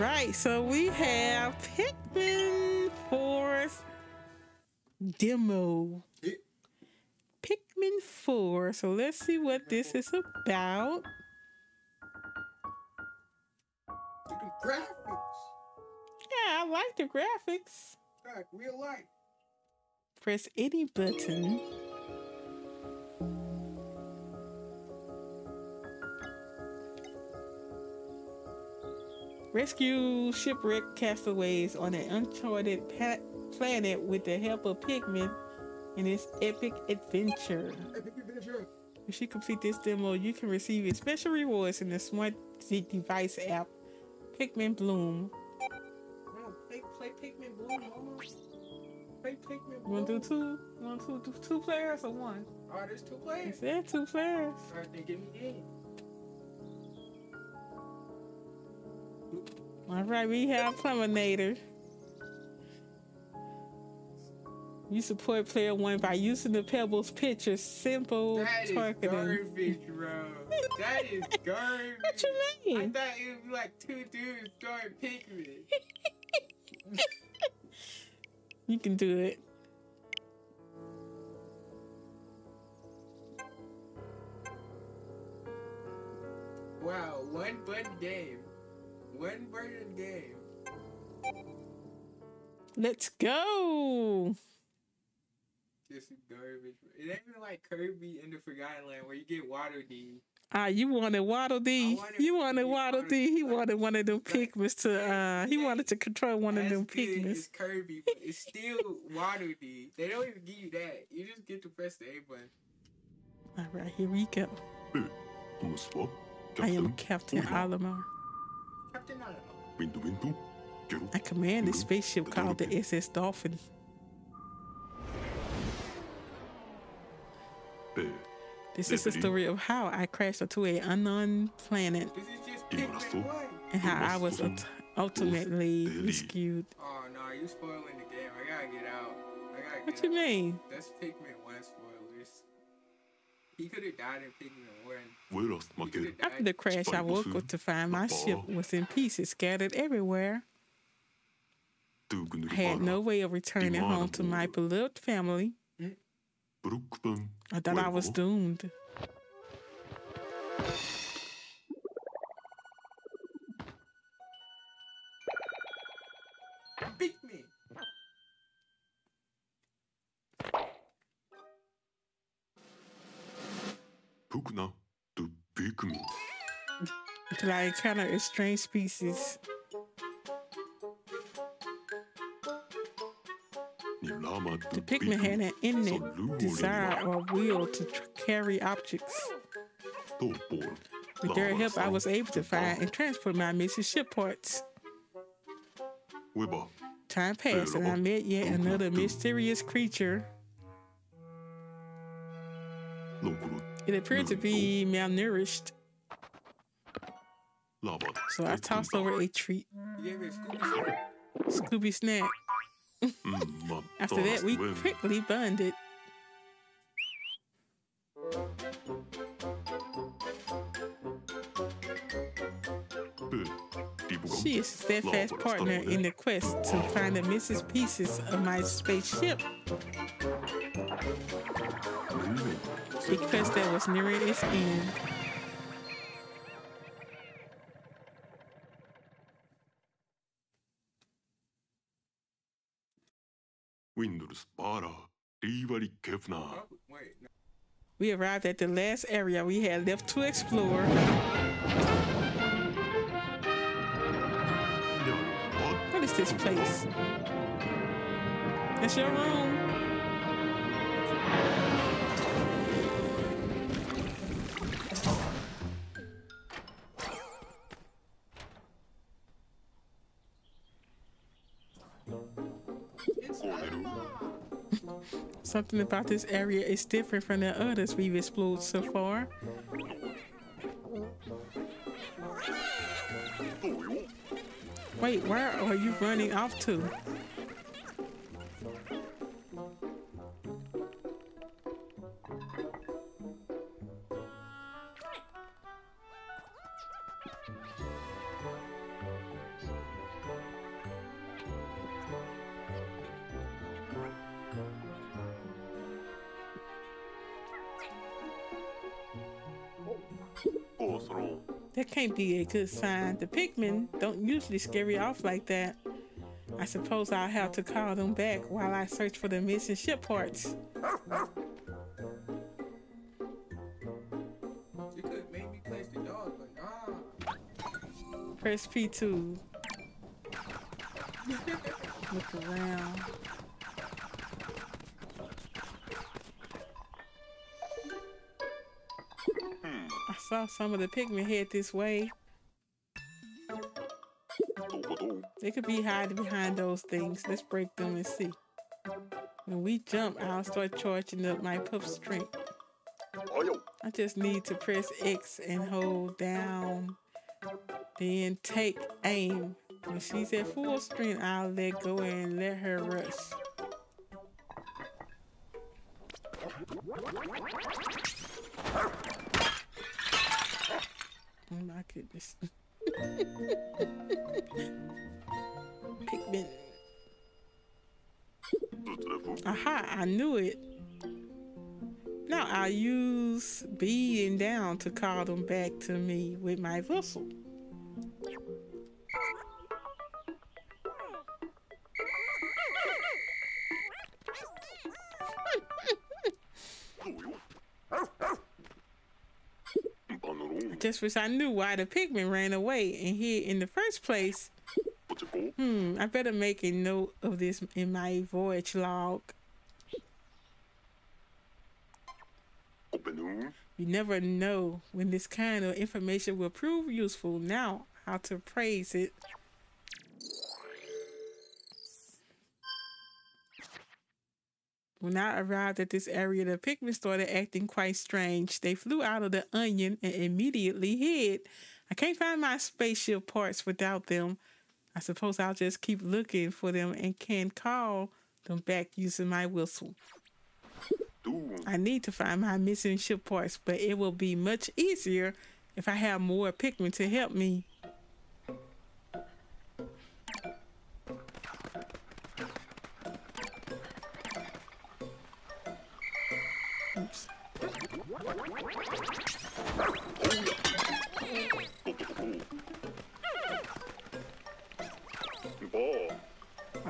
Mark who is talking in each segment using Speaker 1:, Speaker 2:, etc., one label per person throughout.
Speaker 1: right, so we have Pikmin 4 demo. Pikmin 4. So let's see what this is about.
Speaker 2: The graphics.
Speaker 1: Yeah, I like the graphics.
Speaker 2: Like real life.
Speaker 1: Press any button. Rescue shipwrecked castaways on an uncharted pa- planet with the help of Pikmin in this epic adventure.
Speaker 2: Epic adventure.
Speaker 1: If you complete this demo, you can receive special rewards in the smart device app, Pikmin Bloom.
Speaker 2: Play, play Pikmin Bloom, mama. Play Pikmin
Speaker 1: You want to
Speaker 2: Bloom.
Speaker 1: do two? You want to do two players or one?
Speaker 2: Oh, there's two players.
Speaker 1: said two players.
Speaker 2: Alright, then give me.
Speaker 1: All right, we have Pluminator. You support player one by using the Pebbles picture. Simple
Speaker 2: That is
Speaker 1: targeting.
Speaker 2: garbage, bro. That is garbage.
Speaker 1: What you mean?
Speaker 2: I thought it would be like two dudes throwing Pikmin.
Speaker 1: You can do it.
Speaker 2: Wow, one button game. When version game?
Speaker 1: Let's go.
Speaker 2: Just garbage. It ain't even like Kirby in the Forgotten Land where you get Waddle Dee.
Speaker 1: Ah, you wanted Waddle Dee.
Speaker 2: Wanted
Speaker 1: you wanted Waddle Dee. He wanted one of them Pikmins to. Uh, he wanted to control one of them Pikmins.
Speaker 2: It's Kirby, but it's still Waddle Dee. They don't even give you that. You just get to press the A button.
Speaker 1: All right, here we go. I am Captain Olimar.
Speaker 2: Captain
Speaker 3: Alamo. Windu, Windu.
Speaker 1: I command
Speaker 3: this
Speaker 1: spaceship called the SS Dolphin. This is the story of how I crashed onto an unknown planet and how I was ultimately rescued.
Speaker 2: Oh no, you're spoiling the game. I gotta get out. I gotta get
Speaker 1: what
Speaker 2: out.
Speaker 1: you mean?
Speaker 2: That's Pikmin he could have died in
Speaker 1: After the crash, I woke up to find my ship was in pieces scattered everywhere. I had no way of returning home to my beloved family. I thought I was doomed. like kind of a strange species. The Pikmin had an innate desire or will to carry objects. With their help, I was able to find and transport my missing ship parts. Time passed, and I met yet another mysterious creature. It appeared to be malnourished. So I tossed over a treat.
Speaker 2: Scooby snack.
Speaker 1: After that, we quickly burned it. She is a steadfast partner in the quest to find the missing pieces of my spaceship. because quest that was nearing its end.
Speaker 3: Windows.
Speaker 1: We arrived at the last area we had left to explore. What is this place? It's your room. Something about this area is different from the others we've explored so far. Wait, where are you running off to? Can't be a good sign. The Pikmin don't usually scare you off like that. I suppose I'll have to call them back while I search for the missing ship parts.
Speaker 2: You could have made me place the dog, but nah.
Speaker 1: Press P2. Look around. saw some of the Pikmin head this way. They could be hiding behind those things. Let's break them and see. When we jump, I'll start charging up my puff strength. I just need to press X and hold down, then take aim. When she's at full strength, I'll let go and let her rush. goodness. Pikmin. Aha, I knew it. Now I use being down to call them back to me with my whistle. which I knew why the Pikmin ran away and hid in the first place. Hmm, I better make a note of this in my voyage log. You never know when this kind of information will prove useful. Now, how to praise it. When I arrived at this area, the Pikmin started acting quite strange. They flew out of the onion and immediately hid. I can't find my spaceship parts without them. I suppose I'll just keep looking for them and can call them back using my whistle. I need to find my missing ship parts, but it will be much easier if I have more Pikmin to help me.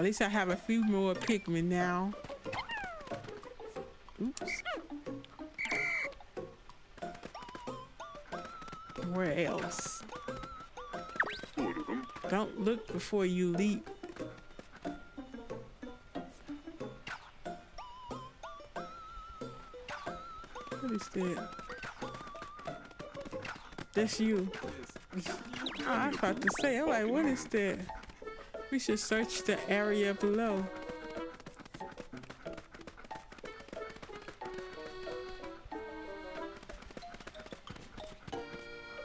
Speaker 1: At least I have a few more Pikmin now. Oops. Where else? Don't look before you leap. What is that? That's you. Ah, I was about to say, I'm like, what is that? We should search the area below.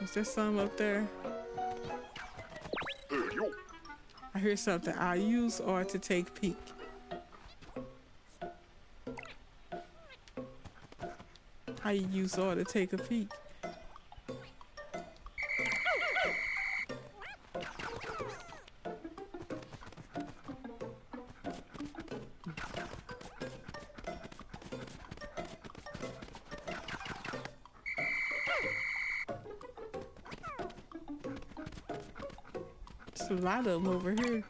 Speaker 1: Is there some up there? I hear something. I use or to take peek. I use or to take a peek. Adam over here.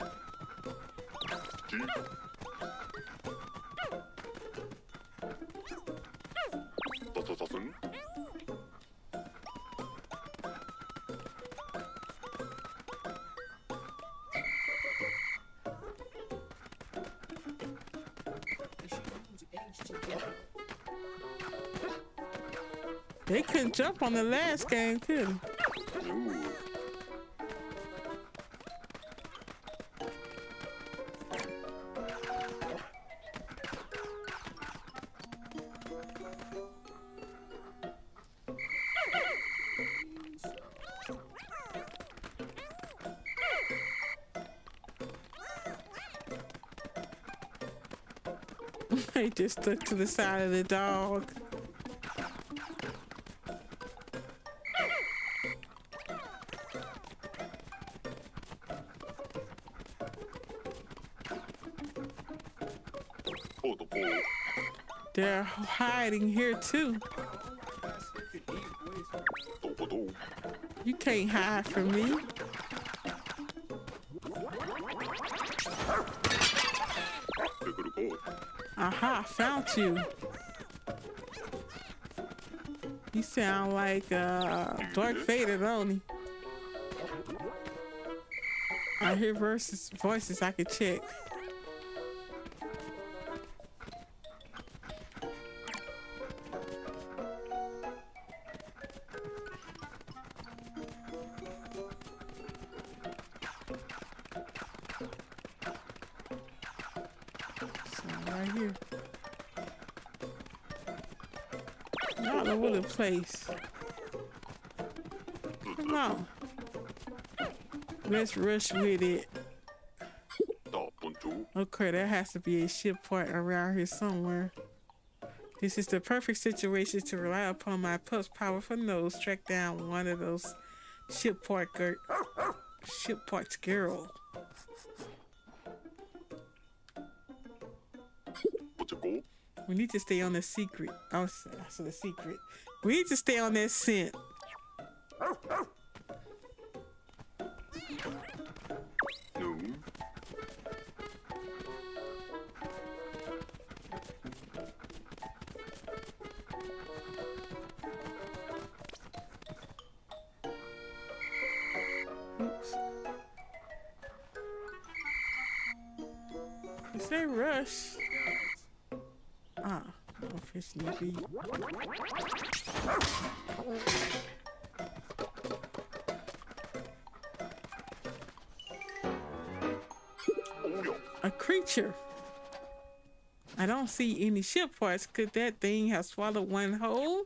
Speaker 2: They
Speaker 1: couldn't jump on the last game, too. just stuck to the side of the dog. They're hiding here too. You can't hide from me. Aha, found you. You sound like uh, Darth Vader, don't he? I hear verses, voices I could check. Place. Come on. Let's rush with it. Okay, there has to be a ship part around here somewhere. This is the perfect situation to rely upon my pup's powerful nose track down one of those ship girl. Ship parts girl. We need to stay on the secret. Oh, so the secret. We need to stay on that scent. See any ship parts. Could that thing have swallowed one whole?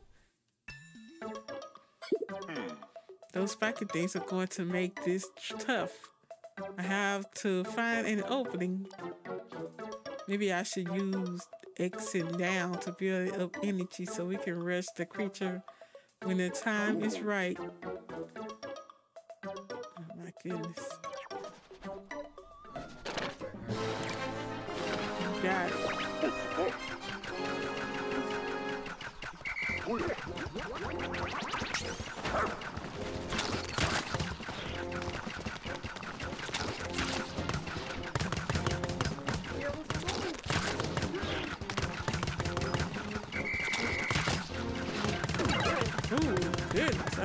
Speaker 1: Those spiky things are going to make this tough. I have to find an opening. Maybe I should use X and down to build up energy so we can rush the creature when the time is right. Oh my goodness.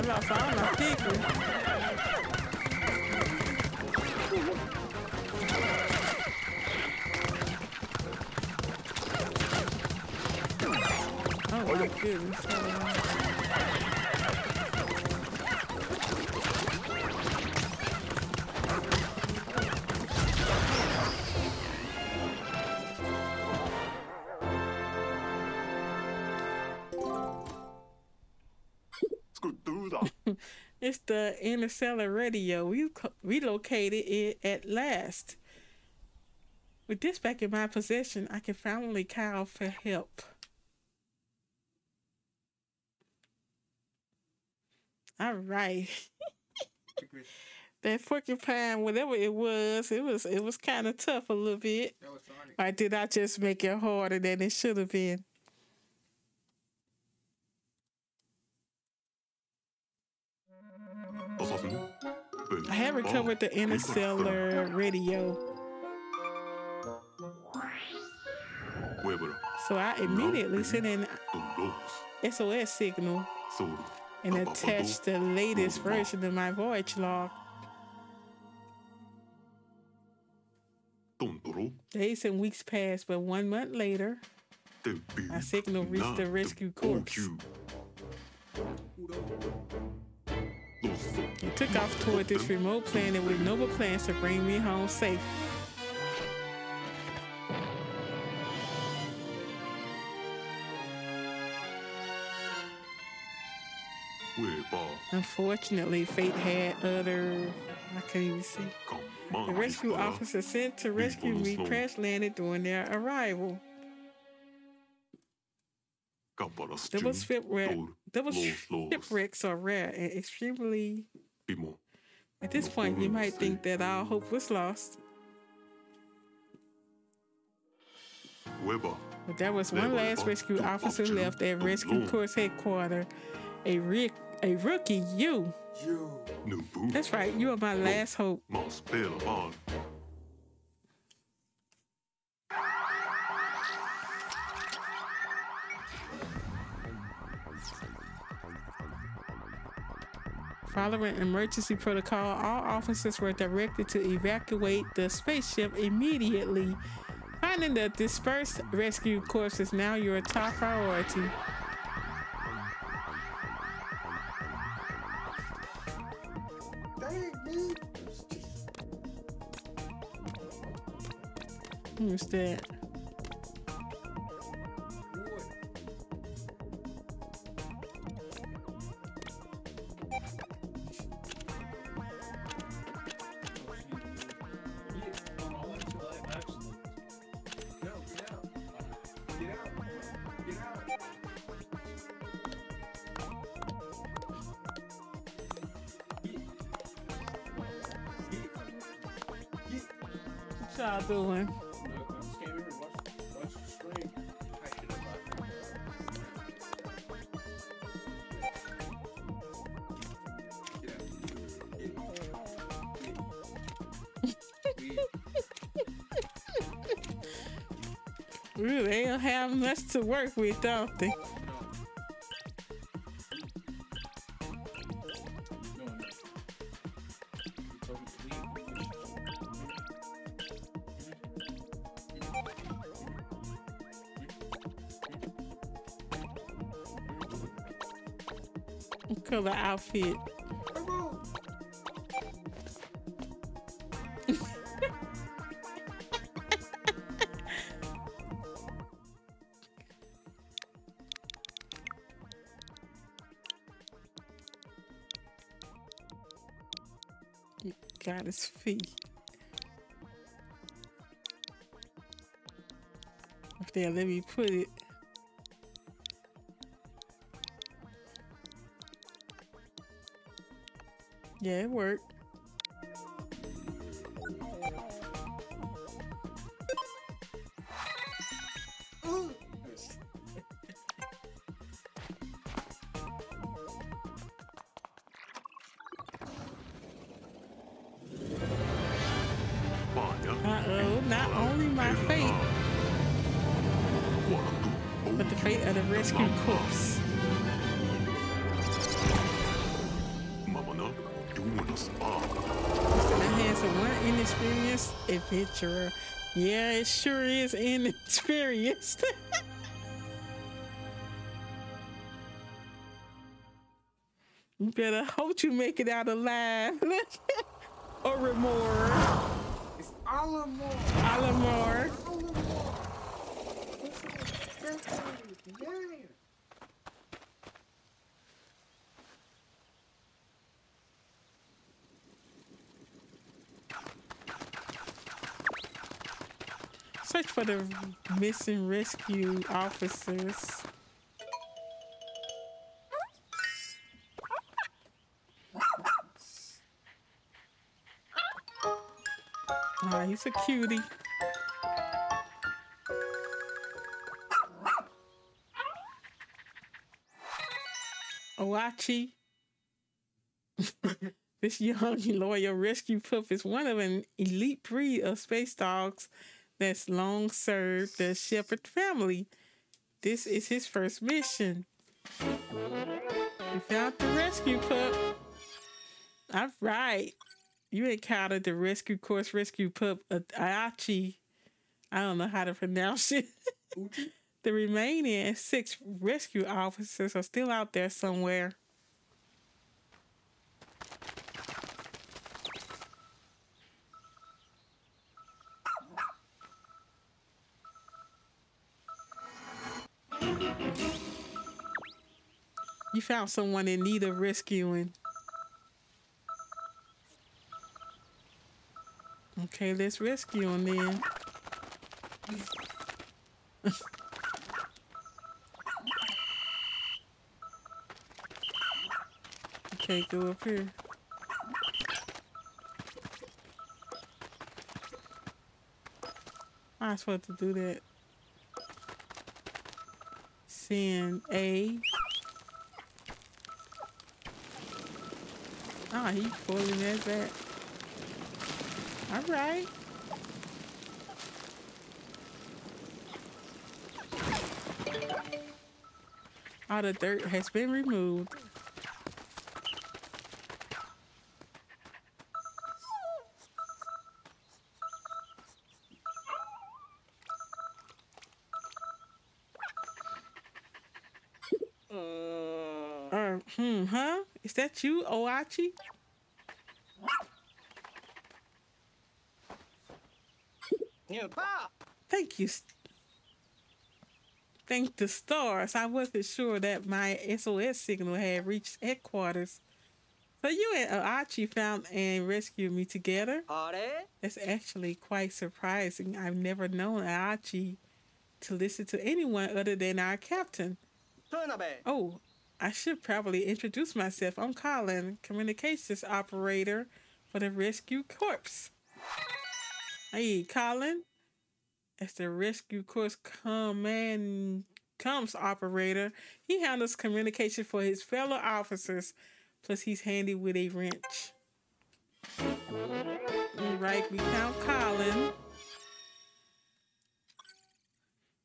Speaker 1: I found my people. Oh my goodness. It's the interstellar radio. We relocated it at last. With this back in my possession, I can finally call for help. All right. that porcupine, whatever it was, it was it was kind of tough a little bit. Or did I just make it harder than it should have been? I have recovered the interstellar radio. So I immediately sent an SOS signal and attached the latest version of my voyage log. Days and weeks passed, but one month later, my signal reached the rescue corps. He took off toward this remote planet with noble plans to bring me home safe. Unfortunately, fate had other. I can't even see. The rescue officer sent to rescue me crash landed during their arrival. Double shipwreck, double shipwrecks are rare and extremely. At this point, you might think that all hope was lost. But there was one last rescue officer left at Rescue Corps headquarters. A, a rookie, you.
Speaker 2: Yo.
Speaker 3: Nu bor
Speaker 1: That's right. You are my last hope. Following emergency protocol, all officers were directed to evacuate the spaceship immediately. Finding the dispersed rescue corps is now your top priority. Who's that? Much to work with, don't they? Color outfit? Got his feet. If let me put it. Yeah, it worked. Yeah, it sure is inexperienced. you better hope you make it out alive. or remore.
Speaker 2: It's Alamo.
Speaker 1: Alamore.
Speaker 2: Alamo. Yeah.
Speaker 1: The missing rescue officers. Ah, he's a cutie. Owachi. this young loyal rescue pup is one of an elite breed of space dogs that's long served the Shepherd family. This is his first mission. We found the rescue pup. All right. You encountered the rescue corps rescue pup uh, Ayachi. I don't know how to pronounce it. The remaining six rescue officers are still out there somewhere. You found someone in need of rescuing. Okay, let's rescue him then. okay, go up here. I was supposed to do that. Send A. Oh, he pulling that back. All right. All the dirt has been removed. Uh, hmm, huh? Is that you, Oatchi? Thank you. Thank the stars. I wasn't sure that my SOS signal had reached headquarters. So you and Oatchi found and rescued me together. That's actually quite surprising. I've never known Oatchi to listen to anyone other than our captain. Oh, I should probably introduce myself. I'm Colin, communications operator for the Rescue Corps. Hey, Colin. As the Rescue Corps command comms operator, he handles communication for his fellow officers. Plus, he's handy with a wrench. All right, we found Colin.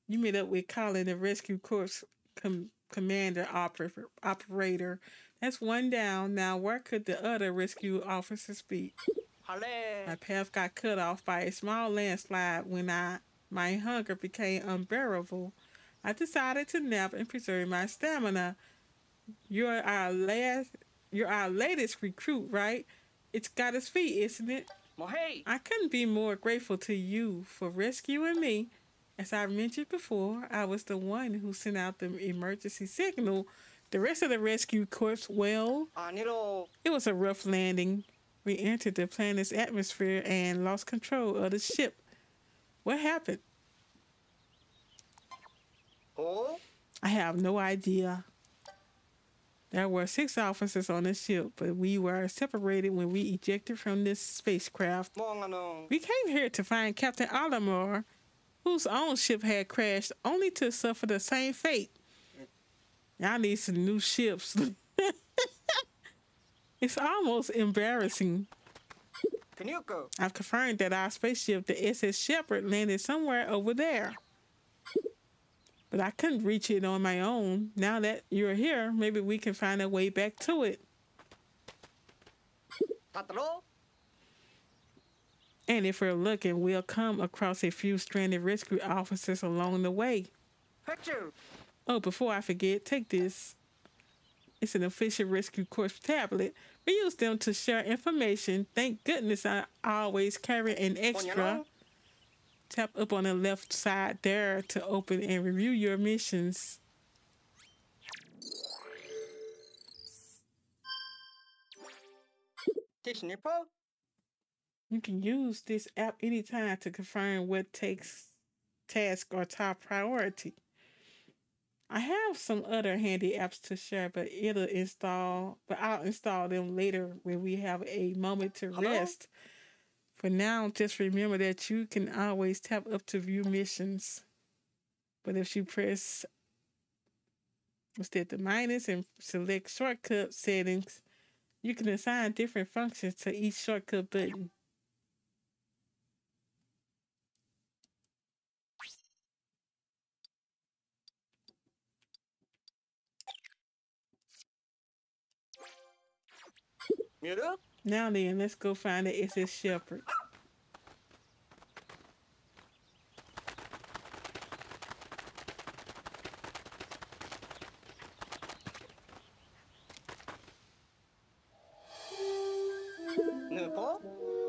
Speaker 1: You meet up with Colin, the Rescue Corps com- commander oper- operator. That's one down. Now, where could the other rescue officers be? My path got cut off by a small landslide when I my hunger became unbearable. I decided to nap and preserve my stamina. You're our last you're our latest recruit, right? It's got its feet, isn't it?
Speaker 4: Well, hey.
Speaker 1: I couldn't be more grateful to you for rescuing me as I mentioned before, I was the one who sent out the emergency signal. The rest of the rescue corps, well, it was a rough landing. We entered the planet's atmosphere and lost control of the ship. What happened?
Speaker 4: Oh?
Speaker 1: I have no idea. There were six officers on the ship, but we were separated when we ejected from this spacecraft. We came here to find Captain Olimar whose own ship had crashed only to suffer the same fate. I need some new ships. it's almost embarrassing.
Speaker 4: Kanuko.
Speaker 1: I've confirmed that our spaceship, the SS Shepherd, landed somewhere over there. But I couldn't reach it on my own. Now that you're here, maybe we can find a way back to it.
Speaker 4: Patro?
Speaker 1: And if we're looking, we'll come across a few stranded rescue officers along the way.
Speaker 4: Achoo.
Speaker 1: Oh, before I forget, take this. It's an official rescue corps tablet. We use them to share information. Thank goodness I always carry an extra. Tap up on the left side there to open and review your missions.
Speaker 4: Disney Pro?
Speaker 1: You can use this app anytime to confirm what takes task or top priority. I have some other handy apps to share, but it'll install but I'll install them later when we have a moment to
Speaker 4: Hello?
Speaker 1: rest. For now, just remember that you can always tap up to view missions. But if you press instead the minus and select shortcut settings, you can assign different functions to each shortcut button.
Speaker 4: Mute
Speaker 1: Now then, let's go find the SS Shepherd.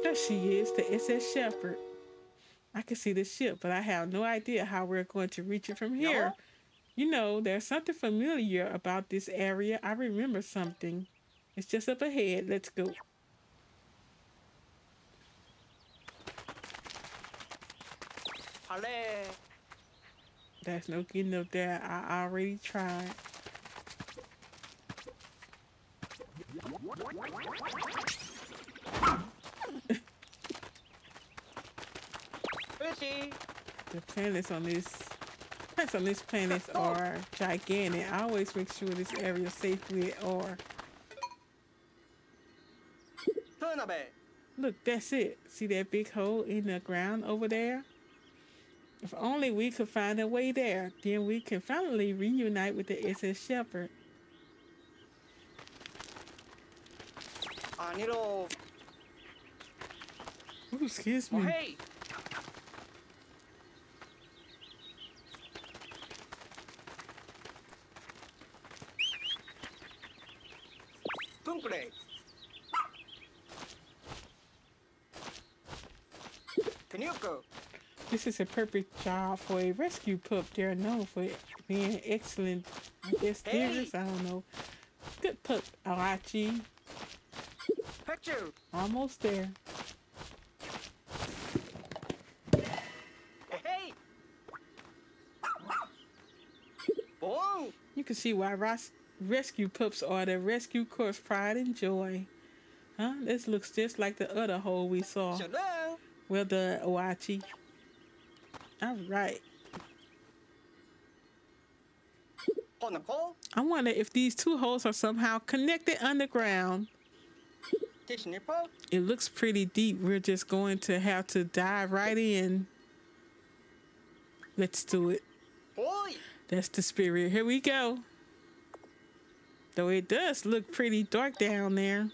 Speaker 1: There she is, the SS Shepherd. I can see the ship, but I have no idea how we're going to reach it from here. You know, there's something familiar about this area. I remember something. It's just up ahead. Let's go.
Speaker 4: Hale.
Speaker 1: There's no getting up there. I already tried. The planets on this planets on this planet are gigantic. I always make sure this area is safe with or Look, that's it. See that big hole in the ground over there? If only we could find a way there, then we can finally reunite with the SS Shepherd.
Speaker 4: Aniro.
Speaker 1: Ooh, excuse me.
Speaker 4: Oh, hey.
Speaker 1: This is a perfect job for a rescue pup. They're known for being excellent. I guess
Speaker 4: Hey.
Speaker 1: I don't know. Good pup, Alachi.
Speaker 4: Picture.
Speaker 1: Almost there.
Speaker 4: Hey. Boom.
Speaker 1: You can see why ros- rescue pups are the rescue corps pride and joy. Huh? This looks just like the other hole we saw. Well done, Oatchi. All right. I wonder if these two holes are somehow connected underground. It looks pretty deep. We're just going to have to dive right in. Let's do it. That's the spirit. Here we go. Though it does look pretty dark down there.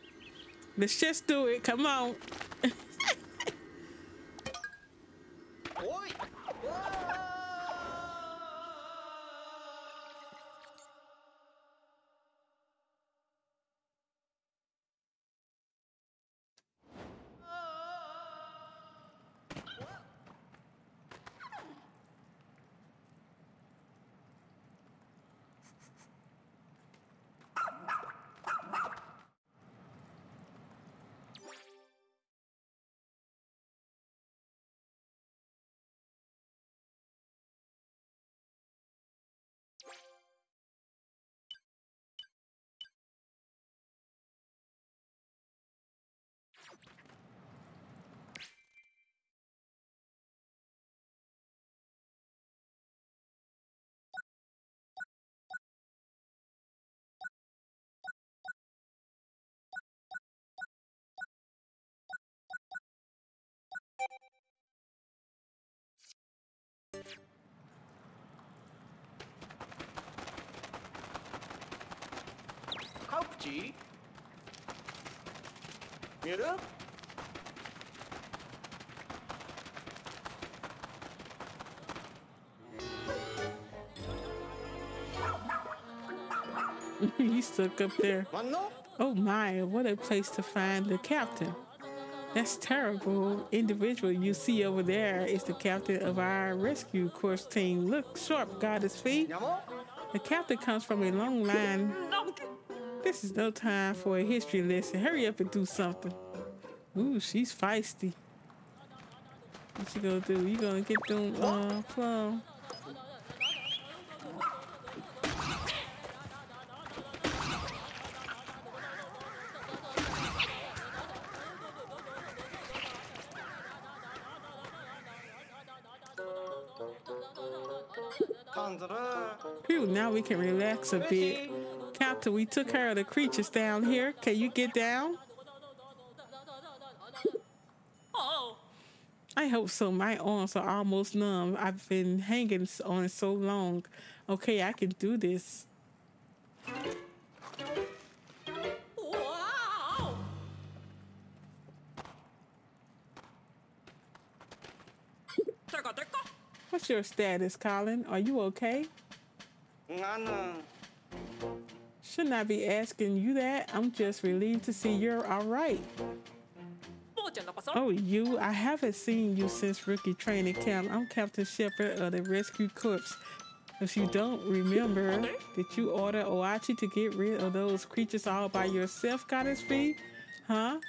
Speaker 1: Let's just do it. Come on.
Speaker 4: Kaupchi. Miru.
Speaker 1: He's stuck up there. Oh my, what a place to find the captain. That's terrible. Individual you see over there is the captain of our rescue corps team. Look, sharp got his feet. The captain comes from a long line. This is no time for a history lesson. Hurry up and do something. Ooh, she's feisty. What you gonna do? You gonna get them uh, plum? Phew, now we can relax a bit. Captain, we took care of the creatures down here. Can you get down? I hope so. My arms are almost numb. I've been hanging on so long. Okay, I can do this. What's your status, Colin? Are you okay?
Speaker 4: Ngana.
Speaker 1: Shouldn't I be asking you that? I'm just relieved to see you're all right. Oh, you? I haven't seen you since rookie training camp. I'm Captain Shepherd of the Rescue Corps. If you don't remember, did you order Oatchi to get rid of those creatures all by yourself, Goddess Fee? Huh?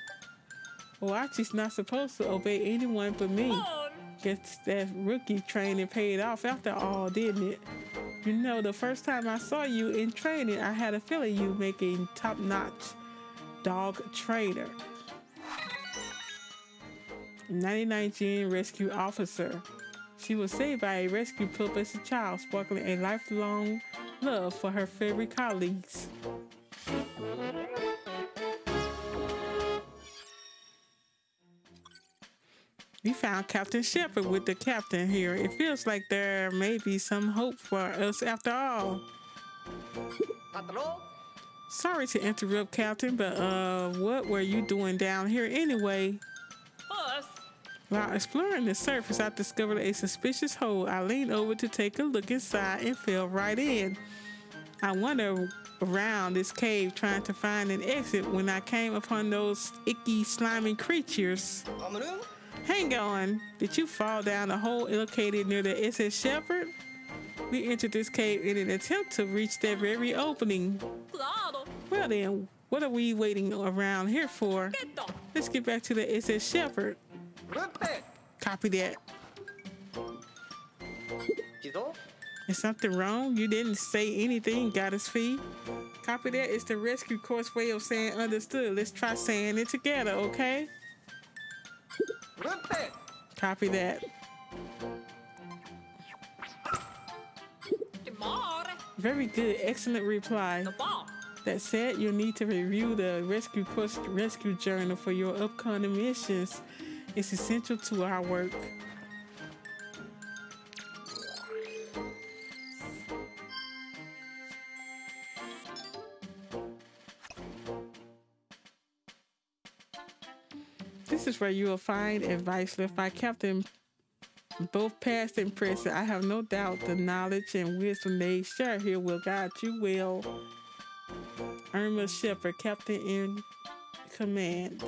Speaker 1: Oatchi's not supposed to obey anyone but me. Guess that rookie training paid off after all, didn't it? You know, the first time I saw you in training, I had a feeling you making top-notch dog trainer. 99 Gen rescue officer. She was saved by a rescue pup as a child, sparkling a lifelong love for her favorite colleagues. We found Captain Shepherd with the captain here. It feels like there may be some hope for us after all. Sorry to interrupt, Captain, but uh, what were you doing down here anyway? While exploring the surface, I discovered a suspicious hole. I leaned over to take a look inside and fell right in. I wandered around this cave trying to find an exit when I came upon those icky, slimy creatures.
Speaker 4: Amunun?
Speaker 1: Hang on, did you fall down a hole located near the SS Shepherd? We entered this cave in an attempt to reach that very opening.
Speaker 5: Claro.
Speaker 1: Well then, what are we waiting around here for? Let's get back to the SS Shepherd. Copy that.
Speaker 4: Jido?
Speaker 1: Is something wrong? You didn't say anything, Goddess Fee. Copy that. It's the rescue corps way of saying understood. Let's try saying it together, okay? Copy that. Very good. Excellent reply. That said, you'll need to review the rescue corps rescue journal for your upcoming missions. It's essential to our work. This is where you will find advice left by Captain both past and present. I have no doubt the knowledge and wisdom they share here will guide you well. Irma Shepherd, Captain in Command.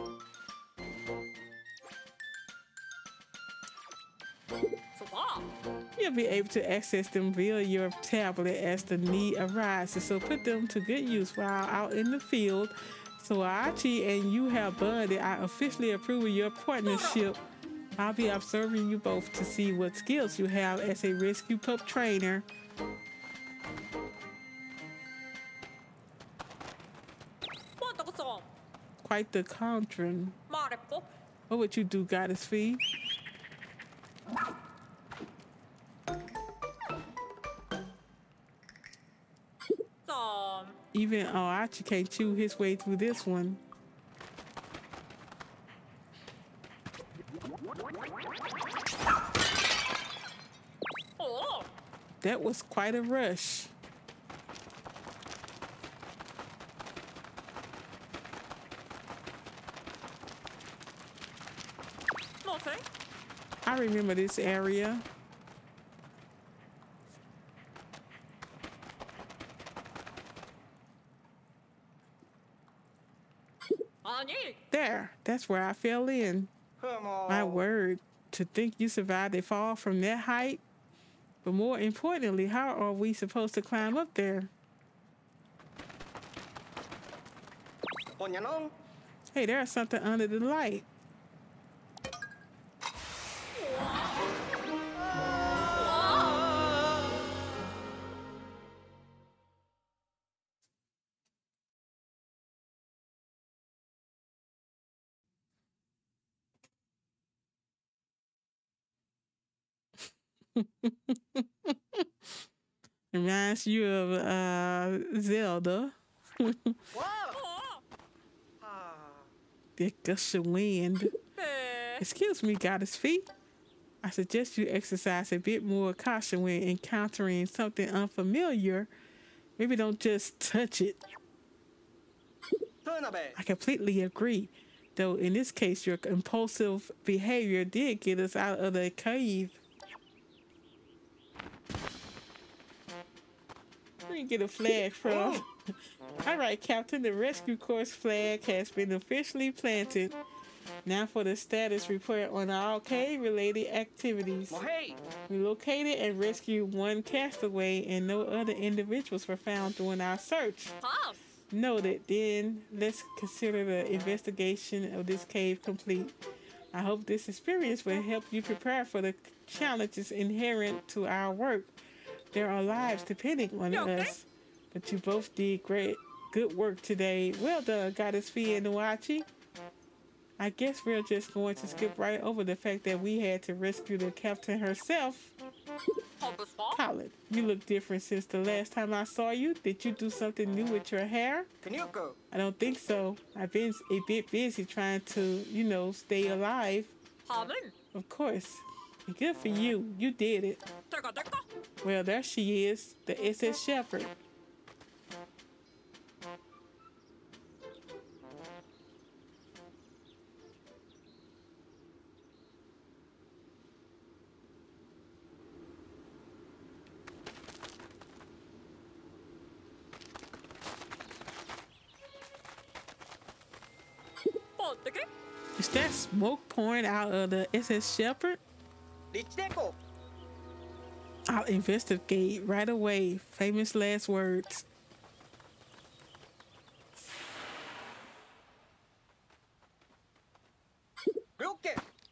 Speaker 1: You'll be able to access them via your tablet as the need arises. So put them to good use while out in the field. So Oatchi and you have bonded. I officially approve of your partnership. I'll be observing you both to see what skills you have as a rescue pup trainer. Quite the contrary.
Speaker 5: Marco.
Speaker 1: What would you do, Goddess Fee? Even oh, Oatchi can't chew his way through this one.
Speaker 5: Oh.
Speaker 1: That was quite a rush.
Speaker 5: Nothing.
Speaker 1: I remember this area. There, that's where I fell in.
Speaker 4: Humo?
Speaker 1: My word, to think you survived a fall from that height. But more importantly, how are we supposed to climb up there? Hey, there's something under the light. Reminds you of uh, Zelda. That gush of wind. Excuse me, Goddess Fee. I suggest you exercise a bit more caution when encountering something unfamiliar. Maybe don't just touch it. I completely agree. Though in this case, your impulsive behavior did get us out of the cave. Where get a flag from? All right, Captain. The rescue corps flag has been officially planted. Now for the status report on all cave-related activities.
Speaker 4: Mohei!
Speaker 1: We located and rescued one castaway, and no other individuals were found during our search.
Speaker 5: House.
Speaker 1: Noted. Then let's consider the investigation of this cave complete. I hope this experience will help you prepare for the challenges inherent to our work. There are lives depending on
Speaker 5: okay?
Speaker 1: us. But you both did great good work today. Well done, Goddess Fee and Oatchi. I guess we're just going to skip right over the fact that we had to rescue the captain herself. Collin, you look different since the last time I saw you. Did you do something new with your hair?
Speaker 4: Kaneko.
Speaker 1: I don't think so. I've been a bit busy trying to, you know, stay alive. Of course. Good for you. You did it. Well, there she is, the SS Shepherd. Is that smoke pouring out of the SS Shepherd? I'll investigate right away. Famous last words.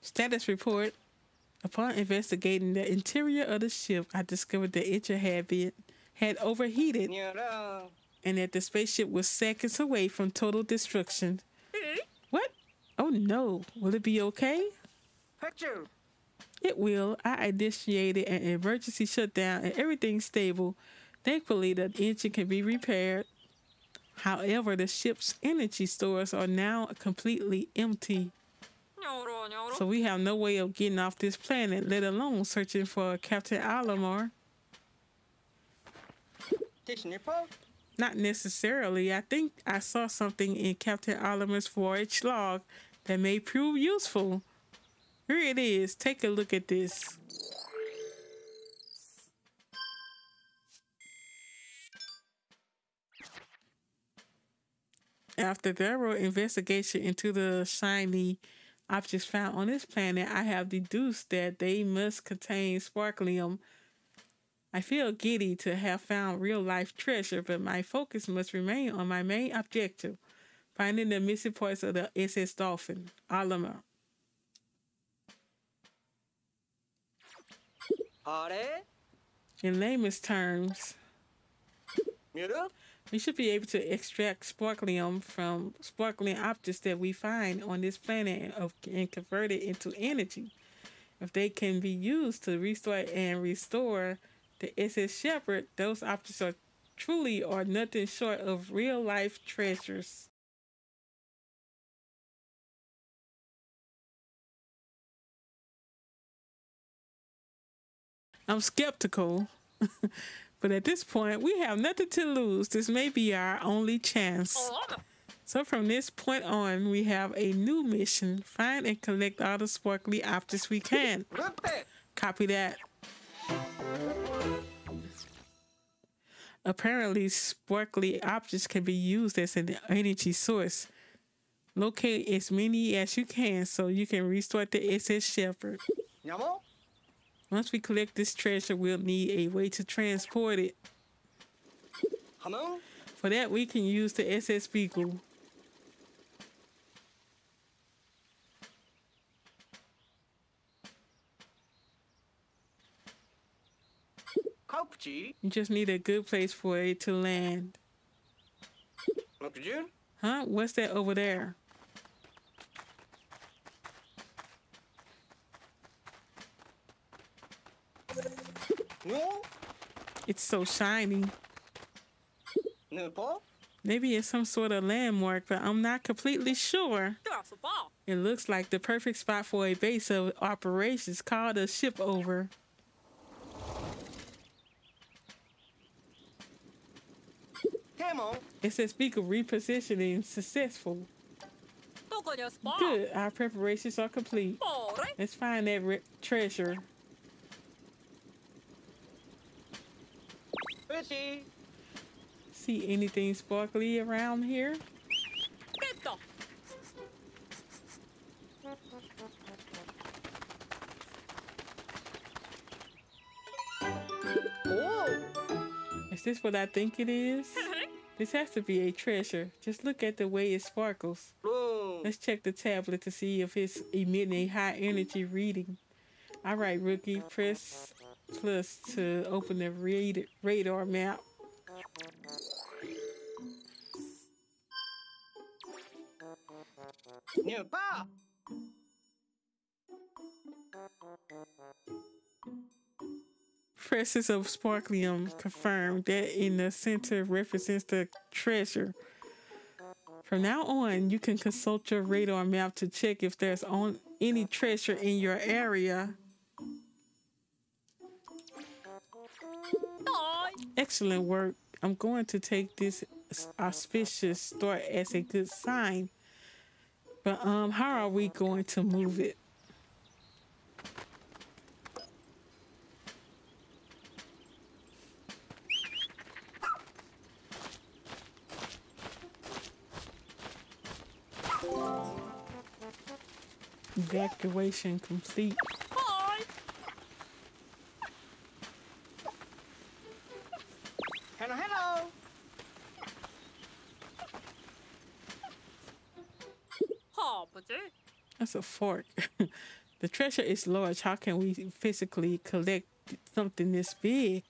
Speaker 1: Status report. Upon investigating the interior of the ship, I discovered the engine had been had overheated and that the spaceship was seconds away from total destruction. What? Oh no. Will it be okay? It will. I initiated an emergency shutdown and everything's stable. Thankfully, the engine can be repaired. However, the ship's energy stores are now completely empty. So we have no way of getting off this planet, let alone searching for Captain
Speaker 4: Olimar.
Speaker 1: Not necessarily. I think I saw something in Captain Olimar's voyage log that may prove useful. Here it is. Take a look at this. After thorough investigation into the shiny objects found on this planet, I have deduced that they must contain sparklium. I feel giddy to have found real life treasure, but my focus must remain on my main objective finding the missing parts of the SS Dolphin,
Speaker 4: Olimar.
Speaker 1: In layman's terms, we should be able to extract sparklium from sparkling objects that we find on this planet and, convert it into energy. If they can be used to restore and restore the SS Shepherd, those objects are truly are nothing short of real life treasures. I'm skeptical, but at this point, we have nothing to lose. This may be our only chance. So from this point on, we have a new mission. Find and collect all the sparkly objects we can. Copy that. Apparently, sparkly objects can be used as an energy source. Locate as many as you can so you can restore the SS Shepherd. Once we collect this treasure, we'll need a way to transport it.
Speaker 4: Hello?
Speaker 1: For that, we can use the SS Beagle. You just need a good place for it to land. Huh? What's that over there? It's so shiny. Maybe it's some sort of landmark, but I'm not completely sure. It looks like the perfect spot for a base of operations called a ship over. It says speak of repositioning successful. Good, our preparations are complete. Let's find that treasure.
Speaker 4: Squishy.
Speaker 1: See anything sparkly around here? Is this what I think it is? this has to be a treasure. Just look at the way it sparkles. Let's check the tablet to see if it's emitting a high energy reading. All right, rookie, press plus to open the radar, radar map.
Speaker 4: New bar.
Speaker 1: Presence of sparklium confirmed that in the center represents the treasure. From now on, you can consult your radar map to check if there's on any treasure in your area. Excellent work. I'm going to take this auspicious start as a good sign. But um, how are we going to move it? Evacuation complete. fork. the treasure is large. How can we physically collect something this big?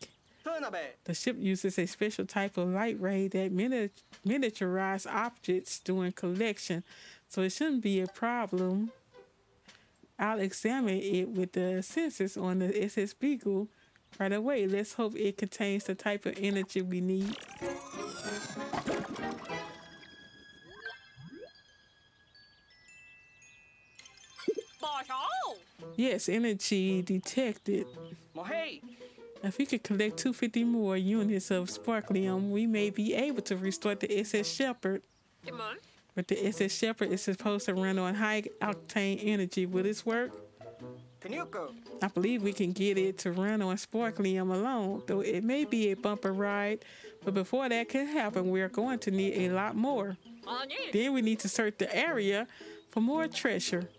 Speaker 1: The ship uses a special type of light ray that mini miniaturizes objects during collection, so it shouldn't be a problem. I'll examine it with the sensors on the SS Beagle right away. Let's hope it contains the type of energy we need. Yes, energy detected.
Speaker 4: Well, hey.
Speaker 1: If we could collect 250 more units of sparklium, we may be able to restore the SS Shepherd.
Speaker 5: Come on.
Speaker 1: But the SS Shepherd is supposed to run on high octane energy. Will this work? I believe we can get it to run on sparklium alone, though it may be a bumper ride. But before that can happen, we are going to need a lot more. Then we need to search the area for more treasure.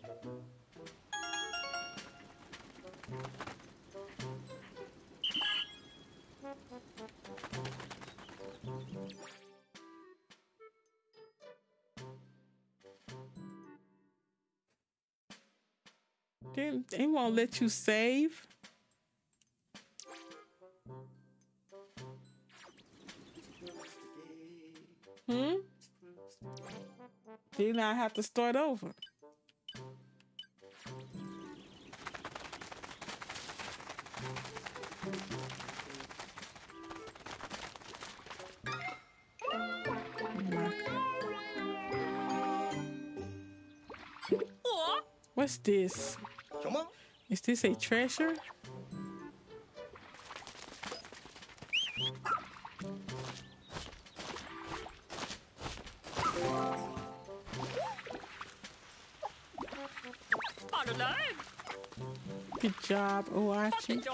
Speaker 1: They, won't let you save. Hmm? Then I have to start over. What's this?
Speaker 4: Come on.
Speaker 1: Is this a treasure? Good job,
Speaker 5: Oatchi.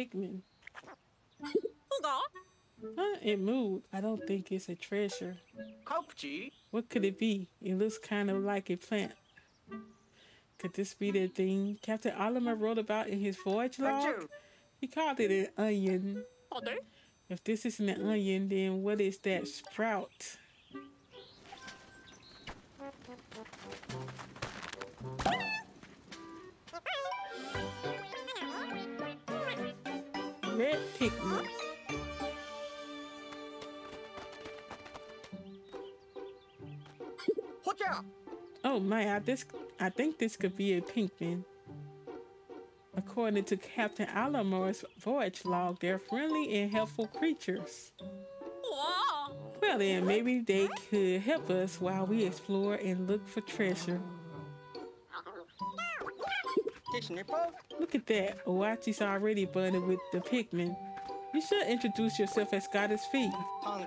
Speaker 5: Pikmin.
Speaker 1: Huh? It moved. I don't think it's a treasure. What could it be? It looks kind of like a plant. Could this be the thing Captain Olimar wrote about in his voyage log? He called it an onion. If this isn't an onion, then what is that sprout?
Speaker 4: kick me.
Speaker 1: Oh my, I, this, I think this could be a Pikmin. According to Captain Olimar's voyage log, they're friendly and helpful creatures. Well then, maybe they could help us while we explore and look for treasure. Look at that, Oatchi's already bonded with the Pikmin. You should introduce yourself as Goddess Fee.
Speaker 4: I'm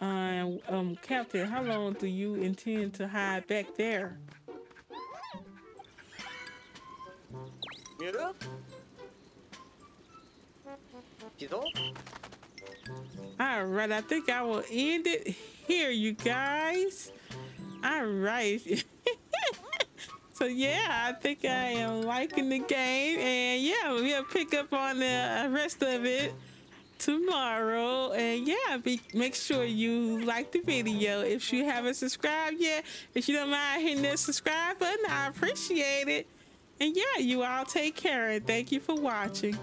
Speaker 4: um, uh,
Speaker 1: um, Captain, how long do you intend to hide back there? Alright, I think I will end it here, you guys. Alright. so yeah, I think I am liking the game, and yeah, we'll pick up on the rest of it tomorrow. And yeah, be, make sure you like the video. If you haven't subscribed yet, if you don't mind hitting that subscribe button, I appreciate it. And yeah, you all take care and thank you for watching.